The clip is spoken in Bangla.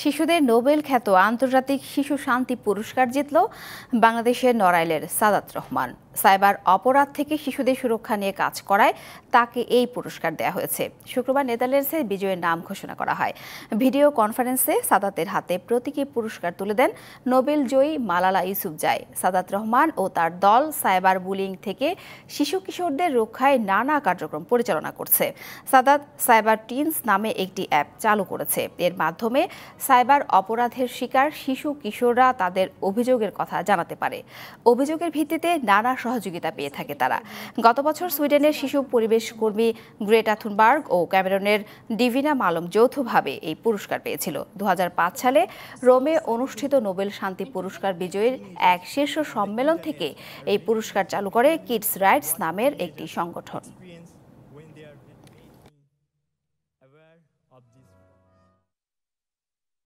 শিশুদের নোবেল খ্যাত আন্তর্জাতিক শিশু শান্তি পুরস্কার জিতল বাংলাদেশের নড়াইলের সাদাত রহমান। সাইবার অপরাধ থেকে শিশুদের সুরক্ষা নিয়ে কাজ করায় তাকে এই পুরস্কার দেওয়া হয়েছে। শুক্রবার নেদারল্যান্ডসে বিজয়ের নাম ঘোষণা করা হয়। ভিডিও কনফারেন্সে সাদাতের হাতে প্রতীকী পুরস্কার তুলে দেন নোবেল জয়ী মালালা ইউসুফজাই সাদাত রহমান ও তার দল সাইবার বুলিং থেকে শিশু কিশোরদের রক্ষায় নানা কার্যক্রম পরিচালনা করছে। সাদাত সাইবার টিনস নামে একটি অ্যাপ চালু করেছে। এর মাধ্যমে সাইবার অপরাধের শিকার শিশু কিশোররা তাদের অভিযোগের কথা জানাতে পারে। অভিযোগের ভিত্তিতে নানা সহযোগিতা পেয়ে থাকে তারা। গত বছর সুইডেনের শিশু পরিবেশ কর্মী গ্রেটা থুনবার্গ ও ক্যামেরনের ডিভিনা মালম যৌথভাবে এই পুরস্কার পেয়েছিল। দু হাজার পাঁচ সালে রোমে অনুষ্ঠিত নোবেল শান্তি পুরস্কার বিজয়ীর এক শীর্ষ সম্মেলন থেকে এই পুরস্কার চালু করে কিডস রাইটস নামের একটি সংগঠন।